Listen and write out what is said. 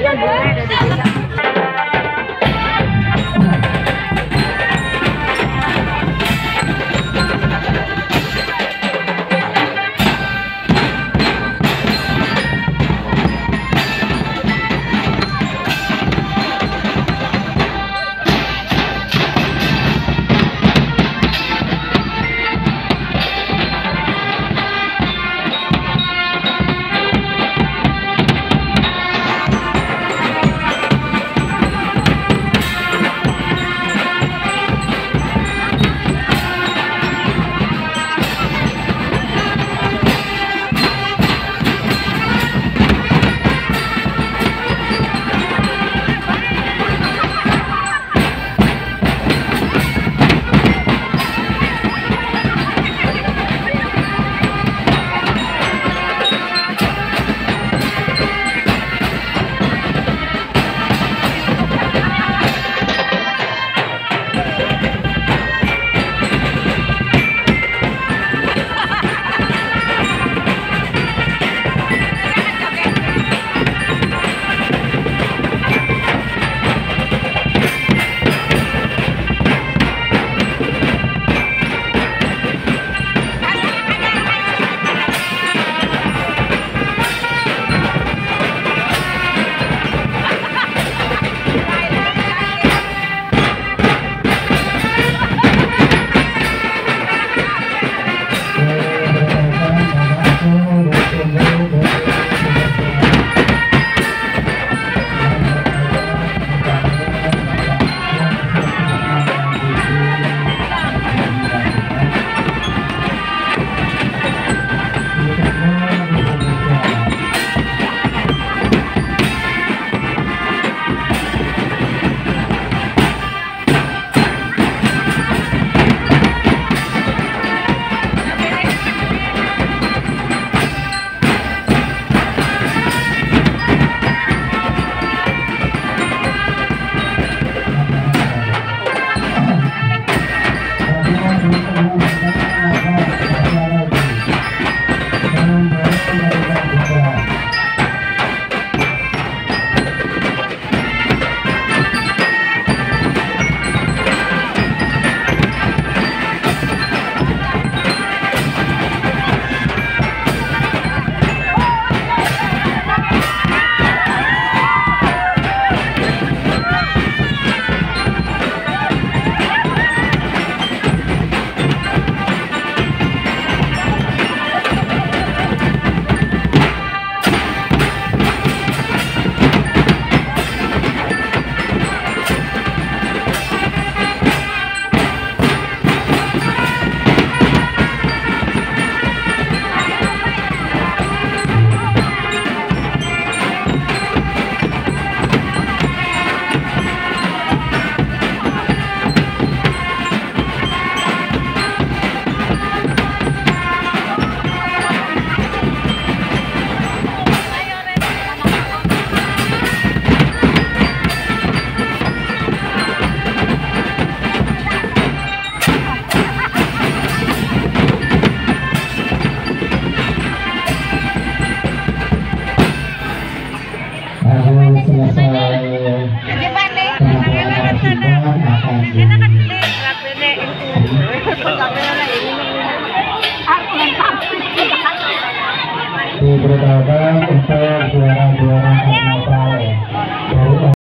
Gracias. Diberitahukan untuk juara-juara